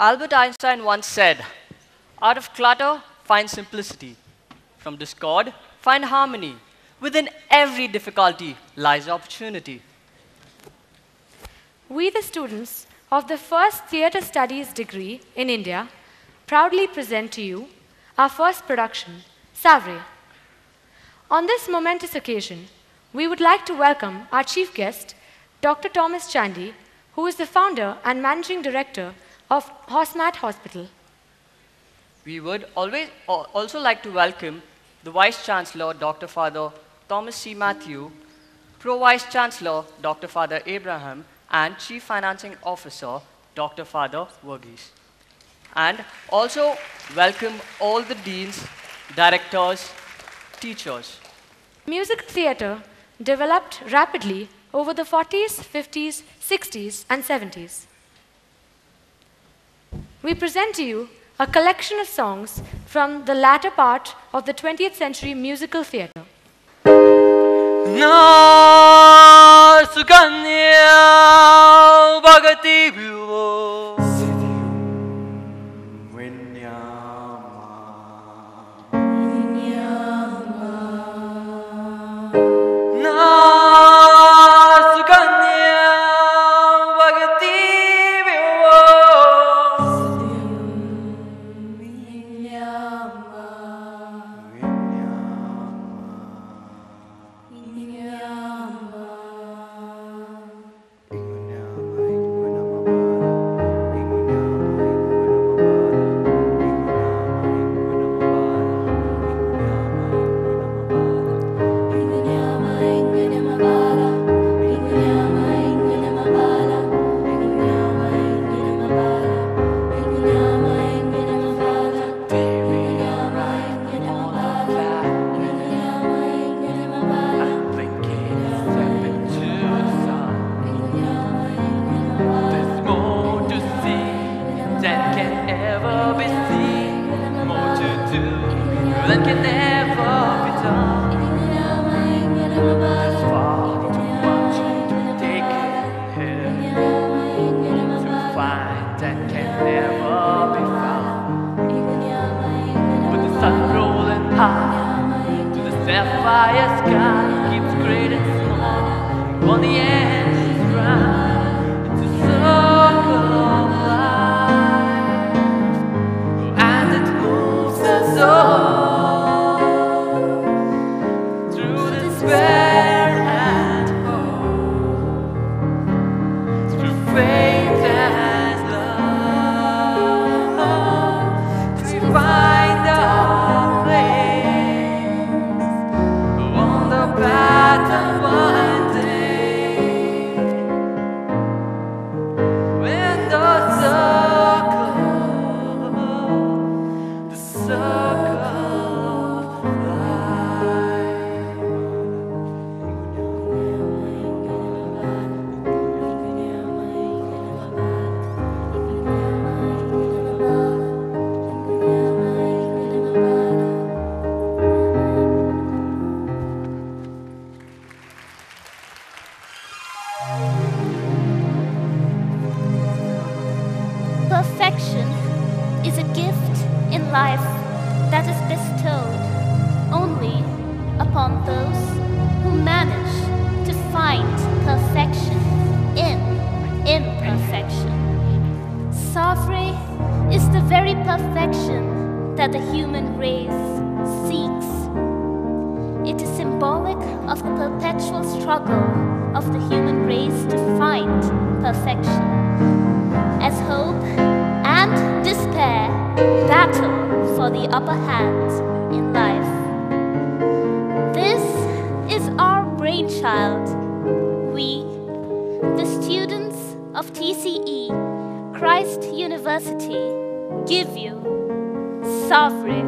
Albert Einstein once said, out of clutter, find simplicity. From discord, find harmony. Within every difficulty lies opportunity. We, the students of the first Theatre Studies degree in India, proudly present to you our first production, Savre. On this momentous occasion, we would like to welcome our chief guest, Dr. Thomas Chandy, who is the founder and managing director of Hosmat Hospital. We would always also like to welcome the Vice Chancellor, Dr. Father Thomas C. Mathew, Pro Vice Chancellor, Dr. Father Abraham, and Chief Financing Officer, Dr. Father Verghese. And also welcome all the deans, directors, teachers. Music theatre developed rapidly over the 40s, 50s, 60s, and 70s We present to you a collection of songs from the latter part of the 20th century musical theatre. ना सुकन्या भगति विभो That can never be found. But the sun rolling high to the sapphire sky keeps great and small. On the edge path Perfection is a gift in life that is bestowed only upon those who manage to find perfection in imperfection. Savre is the very perfection that the human race seeks. It is symbolic of the perpetual struggle of the human race to find perfection as hope and despair battle for the upper hand in life. This is our brainchild. We, the students of TCE, Christ University, give you Savre.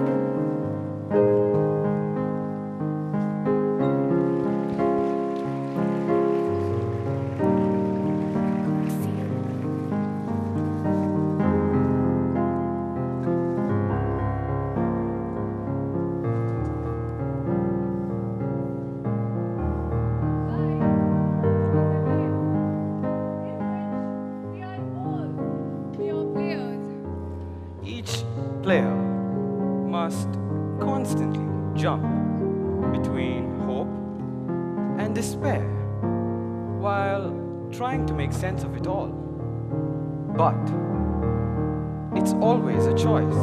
Player must constantly jump between hope and despair while trying to make sense of it all. But it's always a choice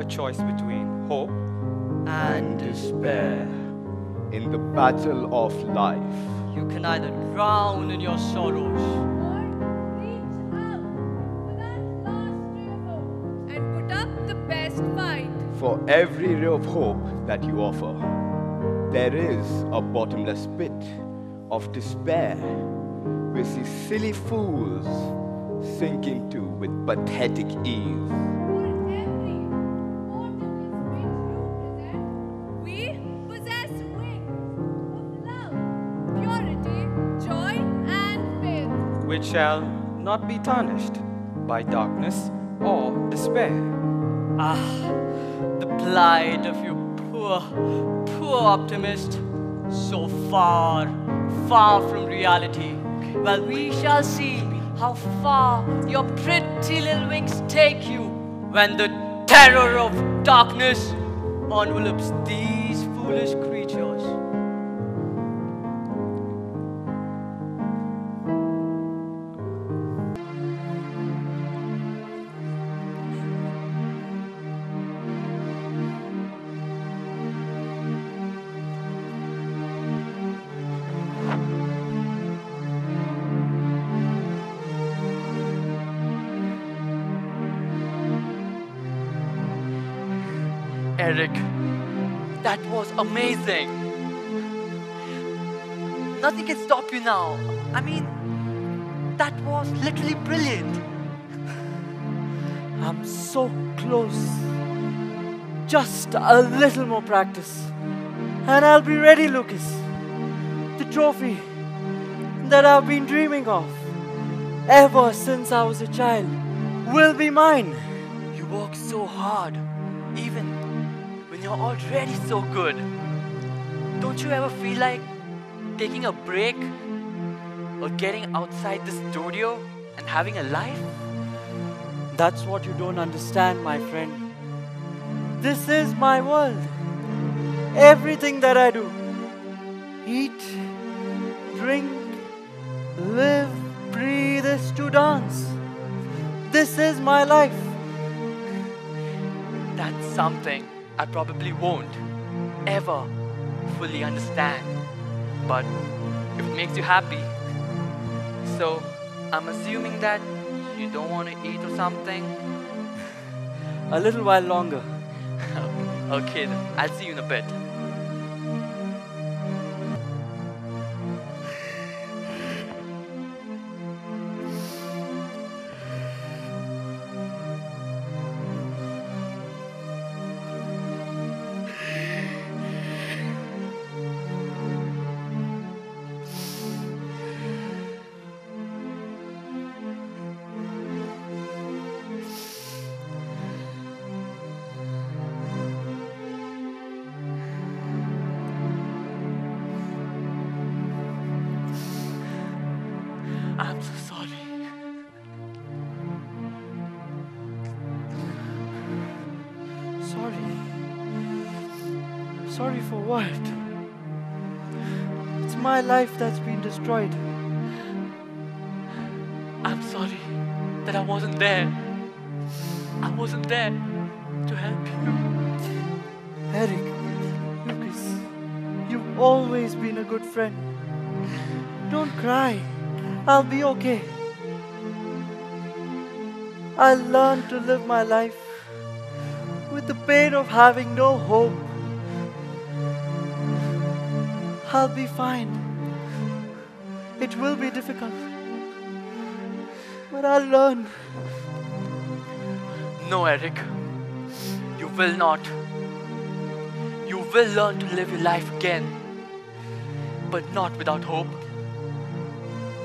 a choice between hope And despair in the battle of life. you can either drown in your sorrows every ray of hope that you offer, there is a bottomless pit of despair where these silly fools sink into with pathetic ease. For every bottomless pit you present, we possess wings of love, purity, joy, and faith. which shall not be tarnished by darkness or despair. Ah, the plight of you poor, poor optimist. So far, far from reality. Well, we shall see how far your pretty little wings take you when the terror of darkness envelops these foolish That was amazing. Nothing can stop you now. I mean, that was literally brilliant. I'm so close. Just a little more practice. And I'll be ready, Lucas. The trophy that I've been dreaming of ever since I was a child will be mine. You work so hard, even you're already so good. Don't you ever feel like taking a break or getting outside the studio and having a life? That's what you don't understand, my friend. This is my world. Everything that I do eat, drink, live, breathe is to dance. This is my life. That's something I probably won't ever fully understand. But if it makes you happy, so I'm assuming that you don't want to eat or something. A little while longer. okay, then I'll see you in a bit. Sorry for what? It's my life that's been destroyed. I'm sorry that I wasn't there. I wasn't there to help you. Eric, Lucas, you've always been a good friend. Don't cry. I'll be okay. I'll learn to live my life with the pain of having no hope. I'll be fine. It will be difficult. But I'll learn. No, Eric. You will not. You will learn to live your life again. But not without hope.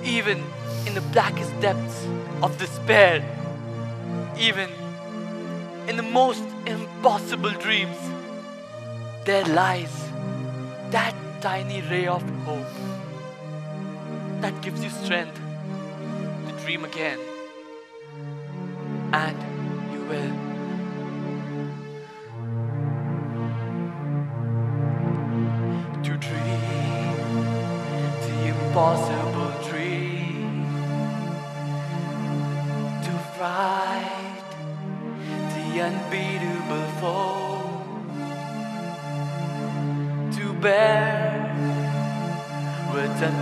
Even in the blackest depths of despair. Even in the most impossible dreams. There lies that tiny ray of hope that gives you strength to dream again. And you will. To dream the impossible.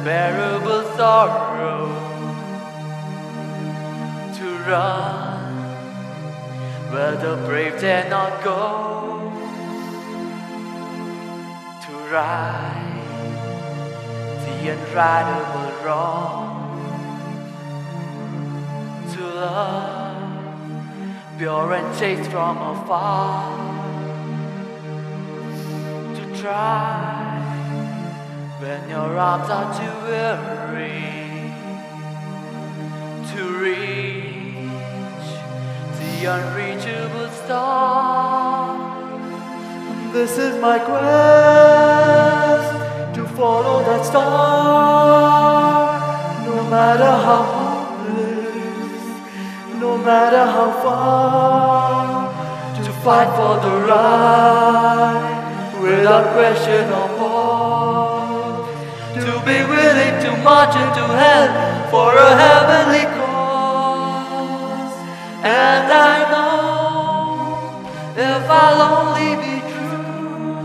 Unbearable sorrow to run. Where the brave dare not go to right the unrightable wrong. To love pure and chaste from afar. To try when your arms are too weary to reach the unreachable star. This is my quest to follow that star, no matter how hopeless, no matter how far, to fight for the right without question or be willing to march into hell for a heavenly cause. And I know if I'll only be true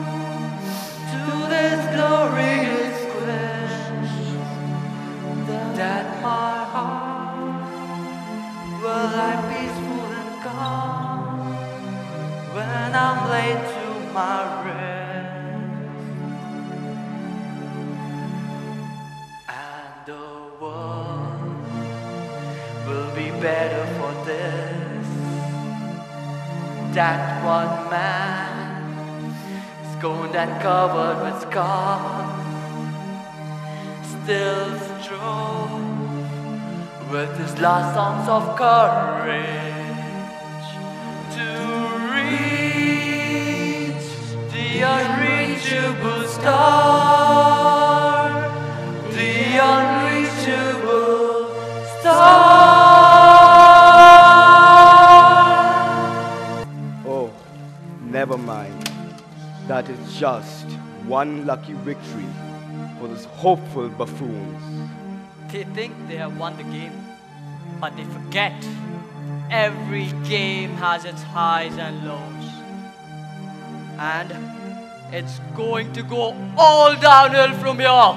to this glorious quest, that my heart will lie peaceful and calm when I'm laid to my rest. Better for this. That one man, scorned and covered with scars, still strove with his last songs of courage to reach the unreachable star, mind. That is just one lucky victory for those hopeful buffoons. They think they have won the game, but they forget every game has its highs and lows. And it's going to go all downhill from here.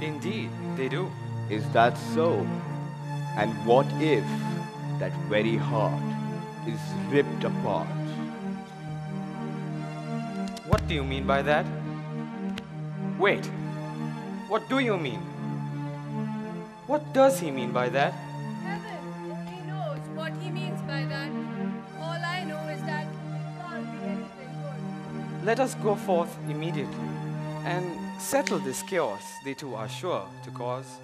Indeed, they do. Is that so? And what if that very heart is ripped apart? What do you mean by that? Wait, what do you mean? What does he mean by that? Heaven only knows what he means by that. All I know is that it can't be anything good. Let us go forth immediately and settle this chaos they two are sure to cause.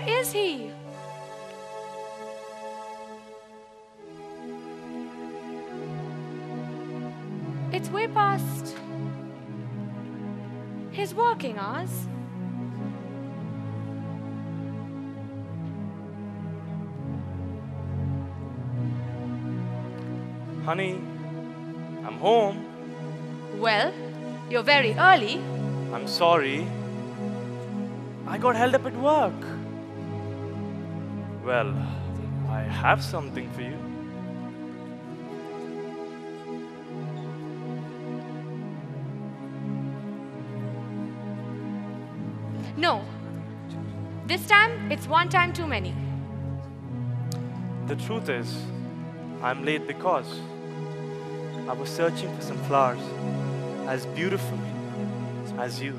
Where is he? It's way past his working hours. Honey, I'm home. Well, you're very early. I'm sorry. I got held up at work. Well, I have something for you. No. This time, it's one time too many. The truth is, I'm late because I was searching for some flowers as beautiful as you.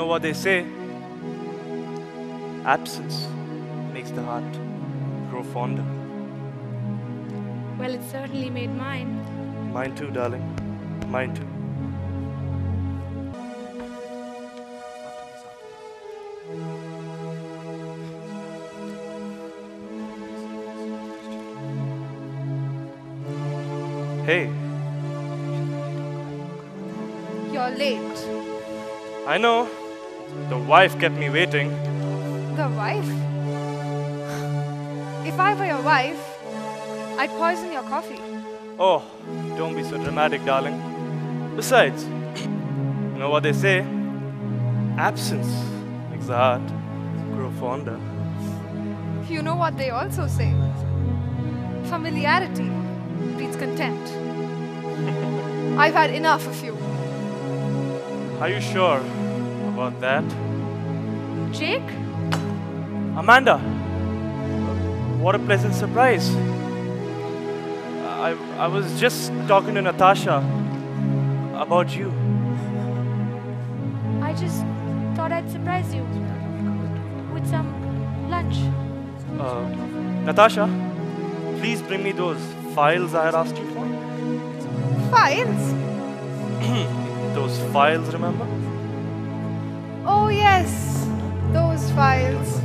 know what they say? Absence makes the heart grow fonder. Well, it certainly made mine. Mine too, darling. Mine too. Hey, You're late. I know. The wife kept me waiting. The wife? If I were your wife, I'd poison your coffee. Oh, don't be so dramatic, darling. Besides, you know what they say? Absence makes the heart grow fonder. You know what they also say familiarity breeds contempt. I've had enough of you. Are you sure about that? Jake? Amanda! What a pleasant surprise. I, I was just talking to Natasha about you. I just thought I'd surprise you with some lunch. Uh, Natasha, please bring me those files I had asked you for. Files? Those files, remember? Oh, yes, those files.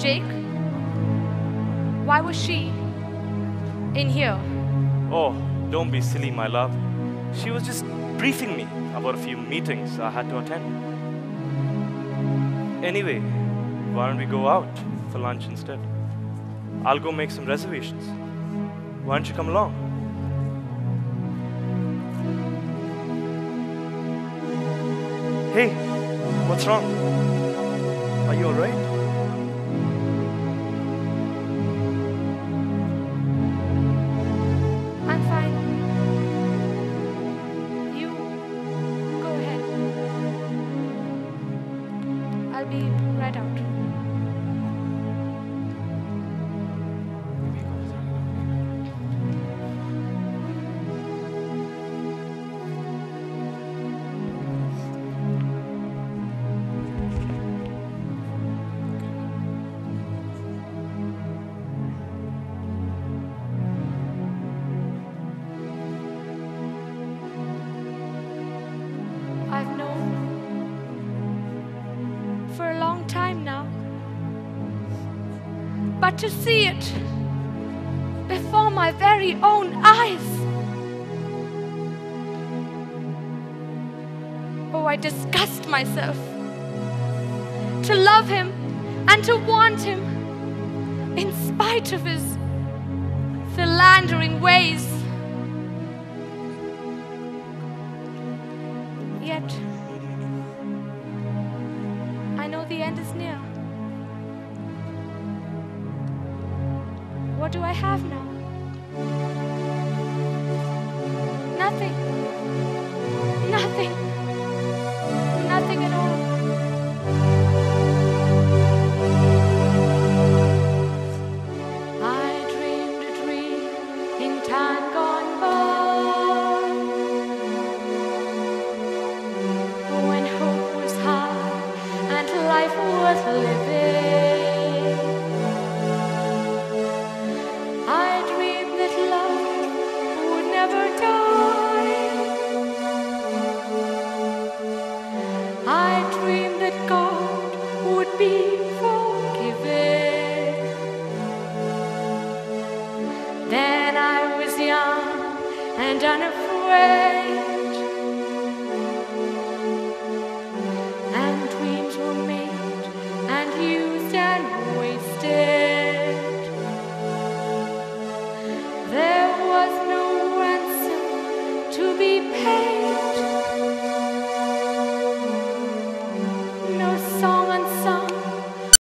Jake? Why was she in here? Oh, don't be silly, my love. She was just briefing me about a few meetings I had to attend. Anyway, why don't we go out for lunch instead? I'll go make some reservations. Why don't you come along? Hey, what's wrong? Are you alright? But to see it before my very own eyes. Oh, I disgust myself. To love him and to want him in spite of his philandering ways. What do I have now? Nothing.